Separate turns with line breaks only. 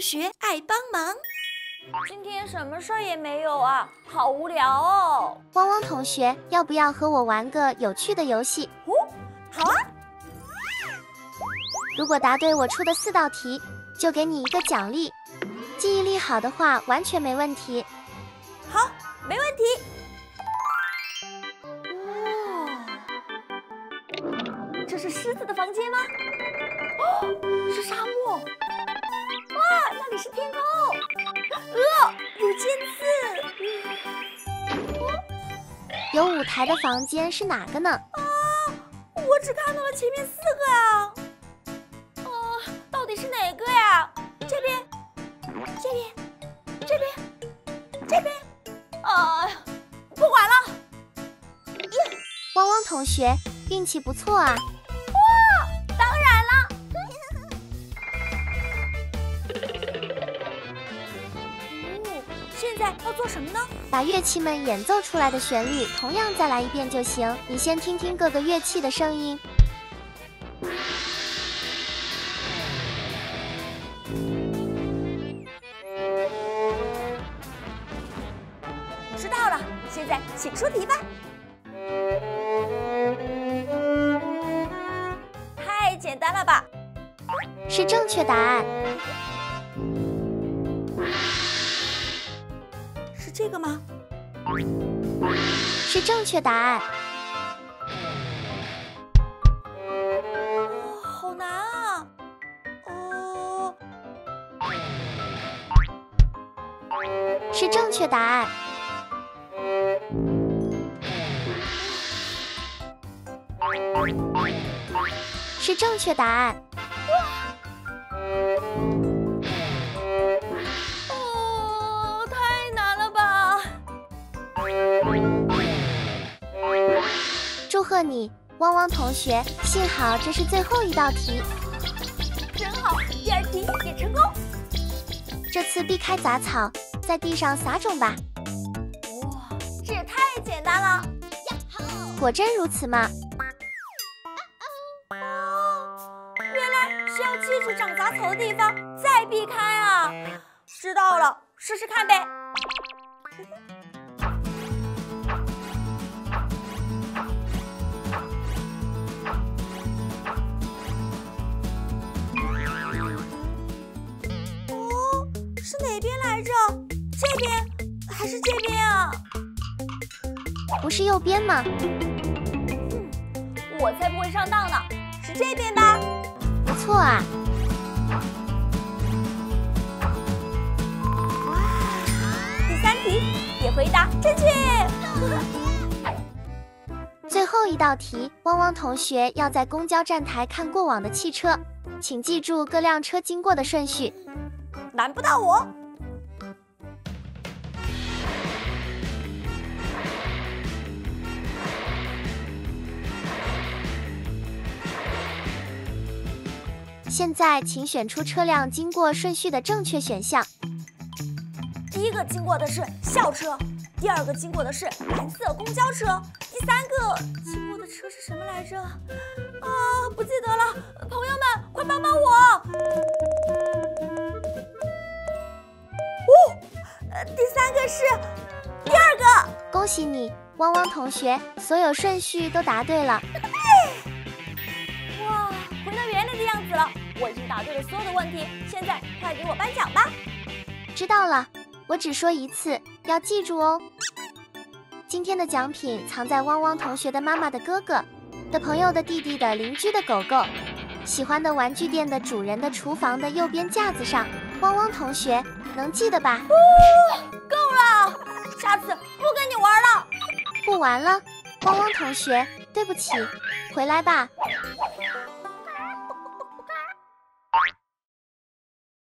同学爱帮忙。
今天什么事儿也没有啊，好无聊哦。
汪汪同学，要不要和我玩个有趣的游戏？
哦，好啊。
如果答对我出的四道题，就给你一个奖励。记忆力好的话，完全没问题。
好，没问题。哇，这是狮子的房间吗？哦，是沙漠。哇，那里是天空。呃，有尖
刺。有舞台的房间是哪个呢？
啊，我只看到了前面四个啊。啊，到底是哪个呀？这边，这边，这边，这边。啊，不管了。
汪汪同学运气不错啊。
要做什么呢？
把乐器们演奏出来的旋律同样再来一遍就行。你先听听各个乐器的声音。
知道了，现在请出题吧。太简单了吧？
是正确答案。
这个吗？
是正确答案。
好难啊！哦，
是正确答案。是正确答案。你，汪汪同学！幸好这是最后一道题，
真好，第二题也成功。
这次避开杂草，在地上撒种吧。
哇，这也太简单了！
果真如此吗？
哦，原来是要记住长杂草的地方再避开啊！知道了，试试看呗。边还是这边啊？
不是右边吗？
我才不会上当呢，是这边吧？
不错啊！
哇，第三题也回答正确。
最后一道题，汪汪同学要在公交站台看过往的汽车，请记住各辆车经过的顺序。
难不到我。
现在，请选出车辆经过顺序的正确选项。
第一个经过的是校车，第二个经过的是蓝色公交车，第三个经过的车是什么来着？啊，不记得了。朋友们，快帮帮我！哦，第三个是第二个。
恭喜你，汪汪同学，所有顺序都答对
了。我已经答对了所有的问题，现在快给我颁奖吧！
知道了，我只说一次，要记住哦。今天的奖品藏在汪汪同学的妈妈的哥哥的朋友的弟弟的邻居的狗狗喜欢的玩具店的主人的厨房的右边架子上。汪汪同学能记得吧？
够了，下次不跟你玩了。
不玩了，汪汪同学，对不起，回来吧。